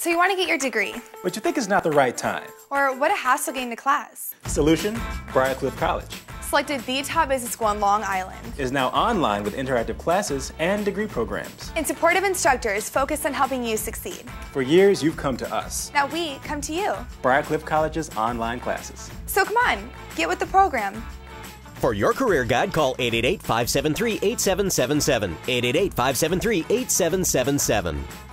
So you want to get your degree, but you think it's not the right time. or what a hassle getting to class. Solution Briarcliffe College Selected the top business school on Long Island. is now online with interactive classes and degree programs. And supportive instructors focused on helping you succeed. For years, you've come to us, Now we come to you. Briarcliffe College's online classes. So come on, get with the program. For your career guide, call 888 573 8777. 888 573 8777.